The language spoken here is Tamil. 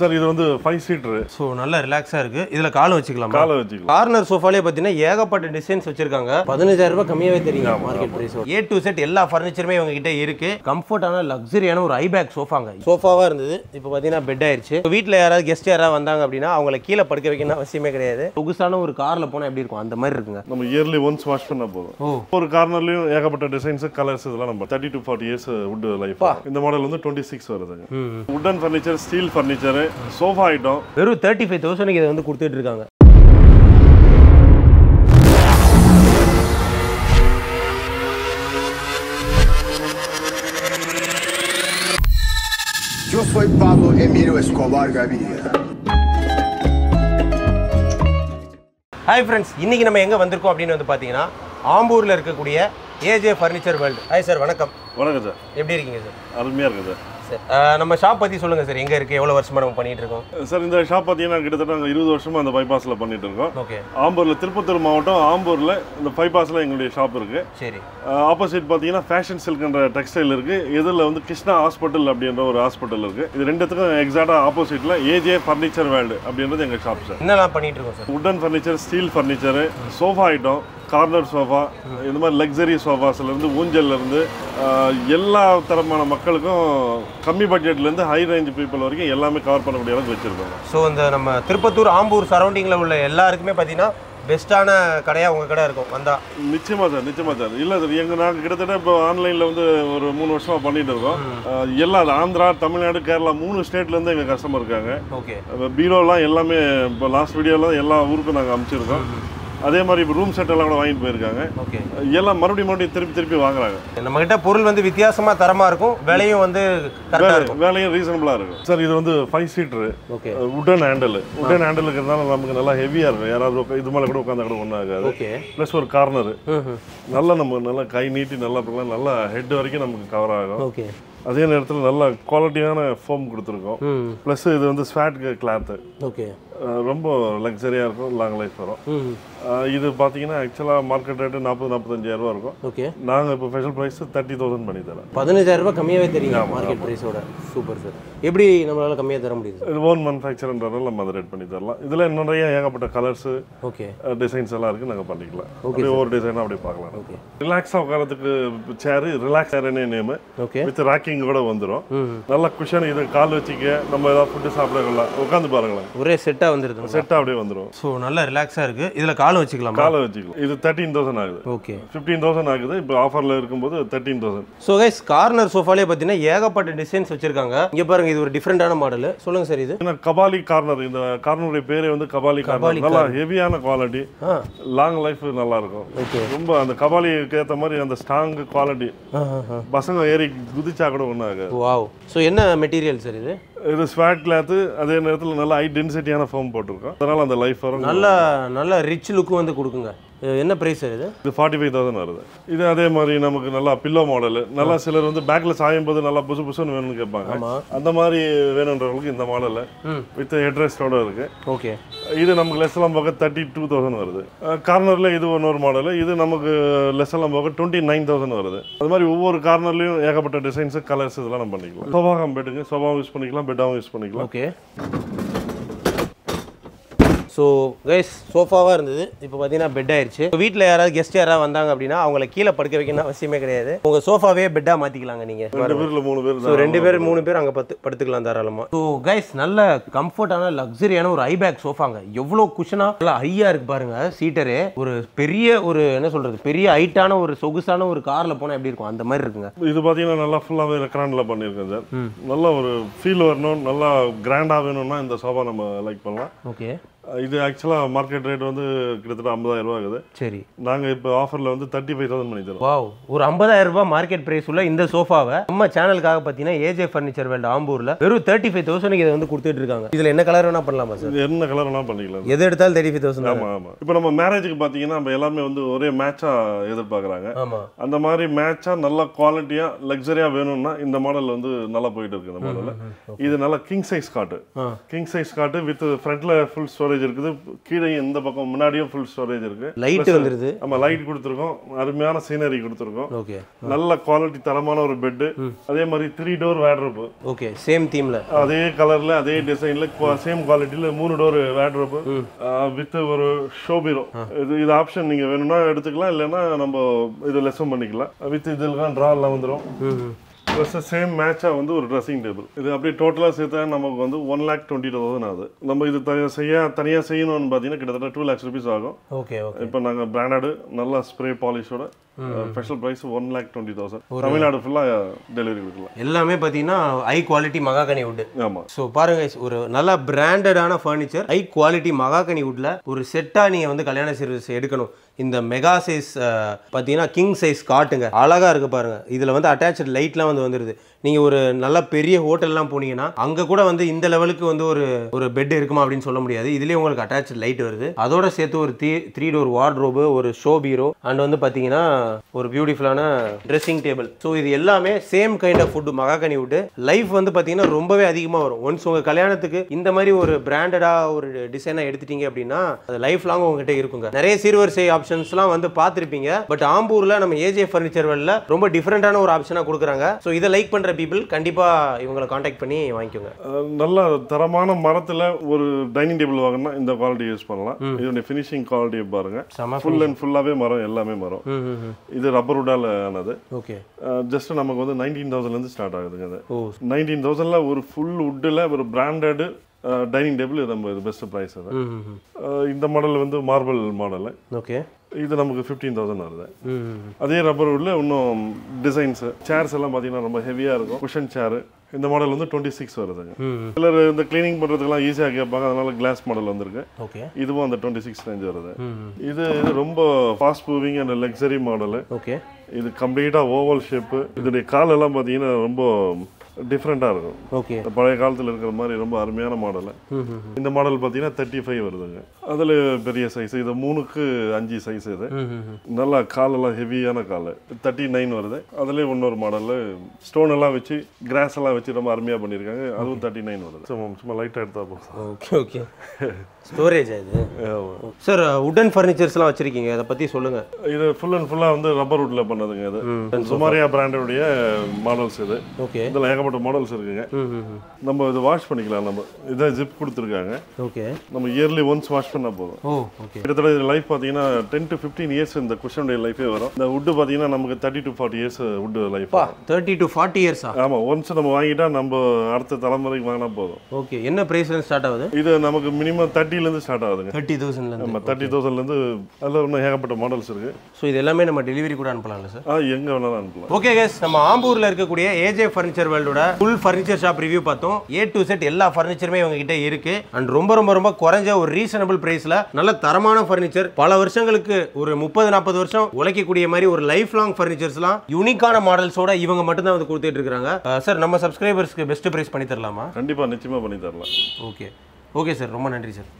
சார் இது வந்து ஃபைவ் சீட்ரு ஸோ நல்லா ரிலாக்ஸாக இருக்குது இதில் காலம் வச்சுக்கலாம்? காலை வச்சுக்கலாம். கார்னர் சோஃபாலே பார்த்தீங்கன்னா ஏகப்பட்ட டிசைன்ஸ் வச்சிருக்காங்க. பதினஞ்சாயிரம் ரூபாய் கம்மியாவே தெரியும் market price A to Z எல்லா ஃபர்னிச்சருமே இவங்க கிட்ட இருக்கு. கம்ஃபர்டான லக்ஸரியான ஒரு ஐபேக் சோஃபாங்க சோஃபாவா இருந்தது. இப்போ பார்த்தீங்கன்னா பெட் ஆயிருச்சு. வீட்டில் யாராவது கெஸ்ட் யாராவது வந்தாங்க அப்படின்னா அவங்கள கீழே படுக்க வைக்கணும் அவசியமே கிடையாது. சொகுசான ஒரு காரில் போனால் எப்படி இருக்கும்? அந்த மாதிரி இருக்குங்க. நம்ம இயர்லி ஒன்ஸ் வாஷ் பண்ண போதும். ஒரு கார்னர்லயும் ஏகப்பட்ட டிசைன்ஸ் கலர்ஸ் இதெல்லாம் நம்ம thirty to forty years wood life இந்த மாடல் வந்து டுவெண்ட்டி சிக்ஸ் வருதுங்க wooden furniture steel furniture sofa item வெறும் தேர்ட்டி ஃபைவ் தௌசண்ட்க்கு இதை வந்து கொடுத்துட்டு இருக்காங்க. Yo soy Pablo Emilio Escobar Gaviria. Hi friends இன்னைக்கு நம்ம எங்கே வந்திருக்கோம் அப்படின்னு வந்து பார்த்தீங்கன்னா ஆம்பூரில் இருக்கக்கூடிய AJ furniture world hi sir வணக்கம். வணக்கம் சார் எப்படி இருக்கீங்க சார் அருமையா இருக்குது சார் நம்ம ஷாப் பற்றி சொல்லுங்கள் சார் எங்கே இருக்குது எவ்வளோ வருஷமாக நம்ம பண்ணிட்டு இருக்கோம்? சார் இந்த ஷாப் பார்த்தீங்கன்னா கிட்டத்தட்ட நாங்கள் இருபது வருஷமா அந்த பைபாஸில் பண்ணிட்டு இருக்கோம். ஓகே ஆம்பூர்ல திருப்பத்தூர் மாவட்டம் ஆம்பூர்ல இந்த பைபாஸில் எங்களுடைய ஷாப் இருக்கு. சரி. ஆப்போசிட் பார்த்தீங்கன்னா ஃபேஷன் சில்க்ன்ற டெக்ஸ்டைல் இருக்கு. இதில் வந்து கிருஷ்ணா ஹாஸ்பிட்டல் அப்படின்ற ஒரு ஹாஸ்பிட்டல் இருக்கு. இது ரெண்டுத்துக்கும் எக்ஸாக்டா ஆப்போசிட்ல ஏஜே ஃபர்னிச்சர் வேர்ல்டு அப்படின்றது எங்க ஷாப் சார் என்னெல்லாம் பண்ணிட்டு இருக்கோம் sir wooden furniture steel furniture sofa item corner sofa இந்த மாதிரி லக்ஸரி சோஃபாஸ்லேருந்து ஊஞ்சல்லேருந்து எல்லா தரமான மக்களுக்கும் கம்மி பட்ஜெட்லேருந்து ஹை ரேஞ்ச் பீப்புள் வரைக்கும் எல்லாமே கவர் பண்ணக்கூடிய அளவுக்கு வச்சுருக்கோம் ஸோ இந்த நம்ம திருப்பத்தூர் ஆம்பூர் சரௌண்டிங்கில் உள்ள எல்லாருக்குமே பார்த்தீங்கன்னா பெஸ்ட்டான கடையாக உங்கள் கடை இருக்கும். வந்தா. நிச்சயமா சார் நிச்சயமா சார். இல்லை சார் எங்க நாங்கள் கிட்டத்தட்ட இப்போ ஆன்லைனில் வந்து ஒரு மூணு வருஷமா பண்ணிட்டு இருக்கோம். எல்லா ஆந்திரா தமிழ்நாடு கேரளா மூணு ஸ்டேட்லேருந்து எங்கள் கஸ்டமர் இருக்காங்க. ஓகே. பீரோலாம் எல்லாமே இப்போ லாஸ்ட் வீடியோலாம் எல்லா ஊருக்கும் நாங்கள் அனுப்பிச்சிருக்கோம் அதே மாதிரி இப்போ ரூம் செட் எல்லாம் கூட வாங்கிட்டு போயிருக்காங்க. ஓகே. எல்லாம் மறுபடியும் மறுபடியும் திருப்பி திருப்பி வாங்குறாங்க. நம்மகிட்ட பொருள் வந்து வித்தியாசமாக தரமாக இருக்கும் விலையும் வந்து இருக்கும். வேலையும் ரீசனபிளாக இருக்கும். சார் இது வந்து five seater okay. Wooden handle wooden handle இருக்கிறதுனால நமக்கு நல்லா ஹெவியாக இருக்கும். யாராவது இது மேலே கூட உட்காந்தா கூட ஒன்றும் ஆகாது. ஓகே. ப்ளஸ் ஒரு கார்னரு நல்லா நம்ம நல்லா கை நீட்டி நல்லா நல்லா ஹெட் வரைக்கும் நமக்கு கவர் ஆகும். ஓகே. அதே நேரத்தில் நல்ல குவாலிட்டியான ஃபோம் கொடுத்துருக்கோம். ப்ளஸ் இது வந்து ஸ்வாட் கிளாத்து ஓகே ரொம்ப லக்ஸரியாக இருக்கும் லாங் லைஃப் வரும். இது பார்த்தீங்கன்னா ஆக்சுவலாக மார்க்கெட் ரேட்டு நாற்பது நாற்பத்தஞ்சாயிரம் ரூபா இருக்கும். ஓகே நாங்கள் இப்போ ஸ்பெஷல் ப்ரைஸ் தேர்ட்டி தௌசண்ட் பண்ணி தரோம் பதினஞ்சாயிரம் ரூபாய் கம்மியாகவே தெரியும் மார்க்கெட் ப்ரைஸோட சூப்பர் சார் எப்படி நம்மளால கம்மியாக தர முடியுது இது ஓன் மேனுஃபேக்சர்ன்றதால நம்ம அதை ரேட் பண்ணி தரலாம். இதில் நிறைய ஏகப்பட்ட கலர்ஸு ஓகே டிசைன்ஸ் எல்லாம் இருக்குது நாங்கள் பண்ணிக்கலாம். அப்படியே ஒவ்வொரு டிசைனாக அப்படியே பார்க்கலாம். ஓகே ரிலாக்ஸாக உட்காரத்துக்கு சேரு ரிலாக்ஸ் சேருன்னே நேமு ஓகே வித் ராக்கிங் கூட வந்துடும் நல்லா குஷன் இது கால் வச்சுக்க நம்ம ஏதாவது ஃபுட்டு சாப்பிடலாம் உட்காந்து பாருங்களேன். ஒரே செட்டாக வந்துருது செட்டாக அப்படியே வந்துடும் ஸோ நல்லா ரிலாக்ஸாக இருக்குது இதில் காலம் வச்சுக்கலாமா? காலை வச்சுக்கலாம். இது தேர்ட்டீன் தௌசண்ட் ஆகுது. ஓகே ஃபிஃப்டீன் தௌசண்ட் ஆகுது. இப்போ ஆஃபரில் இருக்கும்போது thirteen thousand so guys corner சோஃபாலே பார்த்தீங்கன்னா ஏகப்பட்ட டிசைன்ஸ் வச்சிருக்காங்க. இங்கே பாருங்க இது ஒரு டிஃப்ரெண்டான மாடல் சொல்லுங்க சார் இது? கபாலி கார்னர் இந்த கார்னருடைய பேரே வந்து கபாலி கார்னர் நல்லா ஹெவியான குவாலிட்டி லாங் லைஃப் நல்லா இருக்கும். ரொம்ப அந்த கபாலிக்கு ஏற்ற மாதிரி அந்த ஸ்ட்ராங் குவாலிட்டி பசங்க ஏறி குதிச்சா கூட ஒன்றும் ஆகாது. வாவ். ஸோ என்ன மெட்டீரியல் சார் இது? இது ஸ்வாட் கிளாத்து அதே நேரத்தில் நல்லா ஹை டென்சிட்டியான ஃபோம் போட்டிருக்கோம். அதனால அந்த லைஃப் வரும். நல்ல நல்ல ரிச் லுக்கும் வந்து கொடுக்குங்க. என்ன ப்ரைஸ் இது? இது ஃபார்ட்டி ஃபைவ் தௌசண்ட் வருது. இது அதே மாதிரி நமக்கு நல்லா பில்லோ மாடல் நல்லா சிலர் வந்து பேக்கில் சாயும் போது நல்லா புசு புசுன்னு வேணும்னு கேட்பாங்க. அந்த மாதிரி வேணுன்றவங்களுக்கு இந்த மாடலில் வித் ஹெட்ரெஸ்டோட இருக்கு. ஓகே. இது நமக்கு லெஸ்லாம் போக தேர்ட்டி டூ தௌசண்ட் வருது கார்னரில் இது இன்னொரு மாடல் இது நமக்கு லெஸ்லாம் போக டுவெண்ட்டி நைன் தௌசண்ட் வருது. அது மாதிரி ஒவ்வொரு கார்னர்லையும் ஏகப்பட்ட டிசைன்ஸ் கலர்ஸ் இதெல்லாம் நம்ம பண்ணிக்கலாம். சோபாகம் பெட்டுங்க சோபாவும் யூஸ் பண்ணிக்கலாம் பெட்டாகவும் யூஸ் பண்ணிக்கலாம். ஓகே. ஸோ கைஸ் சோஃபாவாக இருந்தது. இப்போ பார்த்தீங்கன்னா பெட் ஆயிருச்சு. வீட்டில் யாராவது கெஸ்ட் யாராவது வந்தாங்க அப்படின்னா அவங்கள கீழே படுக்க வைக்கணும் அவசியமே கிடையாது. உங்கள் சோஃபாவே பெட்டாக மாற்றிக்கலாங்க நீங்கள் ரெண்டு பேரில் மூணு பேர் ஸோ ரெண்டு பேர் மூணு பேர் அங்கே பத்து படுத்துக்கலாம் தாராளமாக ஸோ கைஸ் நல்ல கம்ஃபர்டான லக்ஸரியான ஒரு ஐபேக் சோஃபாங்க எவ்வளோ குஷனாக நல்லா ஹையாக இருக்கு பாருங்க சீட்டரு ஒரு பெரிய ஒரு என்ன சொல்றது பெரிய ஹைட்டான ஒரு சொகுசான ஒரு காரில் போனால் எப்படி இருக்கும்? அந்த மாதிரி இருக்குங்க. இது பார்த்தீங்கன்னா நல்லா ஃபுல்லாகவே ரெக்ரானில் பண்ணியிருக்கேன் சார். நல்ல ஒரு ஃபீல் வரணும் நல்லா கிராண்டாக வேணும்னா இந்த சோஃபா நம்ம லைக் பண்ணலாம். ஓகே இது ஆக்சுவலாக மார்க்கெட் ரேட் வந்து கிட்டத்தட்ட ஐம்பதாயிரம் ரூபா ஆகுது. சரி. நாங்கள் இப்போ ஆஃபரில் வந்து தேர்ட்டி ஃபைவ் தௌசண்ட் பண்ணி தரோம். வாவ். ஒரு 50000 ரூபாய் மார்க்கெட் பிரைஸ் உள்ள இந்த சோஃபாவை நம்ம சேனலுக்காக பார்த்தீங்கன்னா ஏஜே ஃபர்னிச்சர் வேல்ட் ஆம்பூரில் வெறும் தேர்ட்டி ஃபைவ் தௌசண்ட்க்கு இதை வந்து கொடுத்துட்டு இருக்காங்க இதில் என்ன கலர் வேணா பண்ணலாமா சார் இது என்ன கலர் வேணால் பண்ணிக்கலாம். எது எடுத்தாலும் தேர்ட்டி ஃபைவ் தௌசண்ட் ஆமாம் ஆமாம் இப்போ நம்ம மேரேஜுக்கு பார்த்தீங்கன்னா நம்ம எல்லாமே வந்து ஒரே மேட்சாக எதிர்பார்க்குறாங்க. ஆமாம் அந்த மாதிரி மேட்சாக நல்ல குவாலிட்டியாக லக்ஸரியாக வேணும்னா இந்த மாடல் வந்து நல்லா போயிட்டு இருக்கு இந்த மாடலில் இது நல்லா king size cot. King size cot with ஃப்ரண்ட்ல ஃபுல் ஸ்டோரேஜ் ஸ்டோரேஜ் இருக்குது. கீழே இந்த பக்கம் முன்னாடியும் ஃபுல் ஸ்டோரேஜ் இருக்கு. லைட் வந்துருது. நம்ம லைட் கொடுத்துருக்கோம். அருமையான சீனரி கொடுத்துருக்கோம். ஓகே நல்ல குவாலிட்டி தரமான ஒரு பெட்டு அதே மாதிரி three door wardrobe okay same தீம்ல அதே கலர்ல அதே டிசைன்ல சேம் குவாலிட்டியில மூணு டோர் வேட்ரோப்பு வித் ஒரு ஷோபீரோ இது இது ஆப்ஷன் நீங்க வேணும்னா எடுத்துக்கலாம் இல்லைன்னா நம்ம இது லெஸும் பண்ணிக்கலாம். வித் இதெல்லாம் ட்ரா எல்லாம் வந்துடும் ப்ளஸ் சேம் மேட்சாக வந்து ஒரு ட்ரெஸ்ஸிங் டேபிள் இது அப்படியே டோட்டலாக சேர்த்தா நமக்கு வந்து ஒன் லேக் டுவெண்ட்டி தௌசண்ட் ஆகுது. நம்ம இது தனியாக செய்ய தனியாக செய்யணும்னு பார்த்தீங்கன்னா கிட்டத்தட்ட டூ லேக்ஸ் ருபீஸ் ஆகும். ஓகே ஓகே இப்போ நாங்கள் பிராண்டடு நல்லா spray பாலிஷோட special price one lakh twenty thousand Tamil Nadu ஃபுல்லாக டெலிவரி கொடுக்கலாம். எல்லாமே பார்த்தீங்கன்னா ஹை குவாலிட்டி மகாகனி வுட் ஆமாம் ஸோ பாருங்க ஒரு நல்ல பிராண்டடான ஃபர்னிச்சர் ஹை குவாலிட்டி மகாகனி வுட்ல ஒரு செட்டாக நீங்கள் வந்து கல்யாண சீர்வரிசை எடுக்கணும். இந்த மெகா சைஸ் பார்த்தீங்கன்னா கிங் சைஸ் காட்டுங்க. அழகாக இருக்கு பாருங்க. இதில் வந்து அட்டாச்சு லைட்லாம் வந்து வந்துடுது நீங்கள் ஒரு நல்ல பெரிய ஹோட்டல்லாம் போனீங்கன்னா அங்கே கூட வந்து இந்த லெவலுக்கு வந்து ஒரு ஒரு பெட் இருக்குமா அப்படின்னு சொல்ல முடியாது. இதுலேயே உங்களுக்கு அட்டாச்சு லைட் வருது. அதோட சேர்த்து ஒரு த்ரீ த்ரீ டோர் வார்ட்ரோபு ஒரு ஷோ பீரோ அண்ட் வந்து பார்த்தீங்கன்னா ஒரு பியூட்டிஃபுல்லான ட்ரெஸ்ஸிங் டேபிள் ஸோ இது எல்லாமே சேம் கைண்ட் ஆஃப் ஃபுட்டு மகாகனி விட்டு லைஃப் வந்து பார்த்தீங்கன்னா ரொம்பவே அதிகமாக வரும். ஒன்ஸ் உங்கள் கல்யாணத்துக்கு இந்த மாதிரி ஒரு பிராண்டடாக ஒரு டிசைனாக எடுத்துட்டீங்க அப்படின்னா அது லைஃப் லாங் உங்ககிட்ட இருக்குங்க. நிறைய சீர்வரிசை ஆப்ஷன்ஸ்லாம் வந்து பார்த்துருப்பீங்க. பட் ஆம்பூரில் நம்ம ஏஜே ஃபர்னிச்சர் வெளில ரொம்ப டிஃப்ரெண்ட்டான ஒரு ஆப்ஷனாக கொடுக்குறாங்க. ஸோ இதை லைக் பண்ணுற பீப்புள் கண்டிப்பாக இவங்களை காண்டாக்ட் பண்ணி வாங்கிக்கோங்க. நல்ல தரமான மரத்துல ஒரு டைனிங் டேபிள் வாங்கினா இந்த குவாலிட்டி யூஸ் பண்ணலாம். இதோட ஃபினிஷிங் குவாலிட்டியை பாருங்க. ஃபுல் அண்ட் ஃபுல்லாவே மரம் எல்லாமே மரம். இது ரப்பர் உடால ஆனது. ஓகே. ஜஸ்ட் நமக்கு வந்து நைன்டீன் தௌசண்ட்லேருந்து ஸ்டார்ட் ஆகுதுங்க அது. நைன்டீன் தௌசண்ட்ல ஒரு ஃபுல் வுட்டில் ஒரு பிராண்டடு டைனிங் டேபிள் நம்ம இது பெஸ்ட் ப்ரைஸ் அது. இந்த மாடல் வந்து மார்பிள் மாடல் ஓகே. இது நமக்கு ஃபிஃப்டீன் தௌசண்ட் வருது. அதே ரப்பர் வுட்ல இன்னும் டிசைன்ஸ் சேர்ஸ் எல்லாம் பார்த்தீங்கன்னா ரொம்ப ஹெவியாக இருக்கும். குஷன் சேர் இந்த மாடல் வந்து டுவெண்ட்டி சிக்ஸ் வருதுங்க சிலர் இந்த க்ளீனிங் பண்ணுறதுக்கெல்லாம் ஈஸியாக கேட்பாங்க. அதனால கிளாஸ் மாடல் வந்திருக்கு. ஓகே. இதுவும் அந்த டுவெண்ட்டி சிக்ஸ் ரேஞ்ச் வருது இது இது ரொம்ப fast moving and luxury model okay. இது கம்ப்ளீட்டாக ஓவல் ஷேப்பு இதோடைய கால் எல்லாம் பார்த்தீங்கன்னா ரொம்ப டிஃப்ரெண்ட்டாக இருக்கும். ஓகே பழைய காலத்தில் இருக்கிற மாதிரி ரொம்ப அருமையான மாடல் இந்த மாடல் பார்த்தீங்கன்னா தேர்ட்டி ஃபைவ் வருதுங்க. அதில் பெரிய சைஸ் இது மூணுக்கு அஞ்சு சைஸ் இது. நல்லா காலெல்லாம் ஹெவியான கால். தேர்ட்டி நைன் வருது. அதுலேயே இன்னொரு மாடலில் ஸ்டோன் எல்லாம் வச்சு கிராஸ் எல்லாம் வச்சு ரொம்ப அருமையாக பண்ணியிருக்காங்க அதுவும் தேர்ட்டி நைன் வருது. சும்மா சும்மா லைட்டாக எடுத்தா போதும். ஓகே ஓகே ஸ்டோரேஜ் இது. சார் உடன் ஃபர்னிச்சர்ஸ்லாம் வச்சிருக்கீங்க. அதை பற்றி சொல்லுங்க. இது ஃபுல் அண்ட் ஃபுல்லாக வந்து ரப்பர் வுட்ல பண்ணதுங்க இது. சுமாரியா பிராண்டோடைய மாடல்ஸ் இது. ஓகே இதில் ஏகப்பட்ட மாடல்ஸ் இருக்குங்க. நம்ம இது வாஷ் பண்ணிக்கலாம் நம்ம. இதை ஜிப் கொடுத்துருக்காங்க. ஓகே. நம்ம இயர்லி ஒன்ஸ் வாஷ் பண்ணால் போதும். கிட்டத்தட்ட இது லைஃப் பார்த்தீங்கன்னா டென் டு ஃபிஃப்டீன் இயர்ஸ் இந்த குஷனுடைய லைஃபே வரும். இந்த வுட்டு பார்த்தீங்கன்னா நமக்கு thirty to forty years wood life thirty to forty இயர்ஸா ஆமாம் ஒன்ஸ் நம்ம வாங்கிட்டா நம்ம அடுத்த தலைமுறைக்கு வாங்கினா போதும். ஓகே என்ன ப்ரைஸ்லேருந்து ஸ்டார்ட் ஆகுது? இது நமக்கு மினிமம் தேர்ட்டிலேருந்து ஸ்டார்ட் ஆகுதுங்க. தேர்ட்டி தௌசண்ட்லேருந்து நம்ம தேர்ட்டி தௌசண்ட்லேருந்து அதில் இன்னும் ஏகப்பட்ட மாடல்ஸ் இருக்குது ஸோ இது எல்லாமே நம்ம டெலிவரி கூட அனுப்பலாம்ல சார் ஆ எங்கே வேணாலும் அனுப்பலாம். ஓகே கேஸ் நம்ம ஆம்பூர்ல இருக்கக்கூடிய ஏஜே ஃபர்னிச்சர் வேர்ல்டோட ஃபுல் ஃபர்னிச்சர் ஷாப் ரிவ்யூ பார்த்தோம். ஏ டு செட் எல்லா ஃபர்னிச்சருமே இவங்க கிட்ட இருக்கு. அண்ட் ரொம்ப ரொம்ப ரொம்ப குறைஞ்ச ஒரு ரீசனபிள் பிரைஸ்ல நல்ல தரமான ஃபர்னிச்சர் பல வருஷங்களுக்கு ஒரு முப்பது நாற்பது வருஷம் உழைக்கக்கூடிய மாதிரி ஒரு லைஃப் லாங் ஃபர்னிச்சர்ஸ்லாம் யூனிக்கான மாடல்ஸோட இவங்க மட்டும்தான் வந்து கொடுத்துட்டு இருக்காங்க. சார் நம்ம சப்ஸ்கிரைபர்ஸ்க்கு பெஸ்ட் பிரைஸ் பண்ணி தரலாமா? கண்டிப்பாக நிச்சயமாக பண்ணி தரலாம். ஓகே ஓகே சார் ரொம்ப நன்றி சார்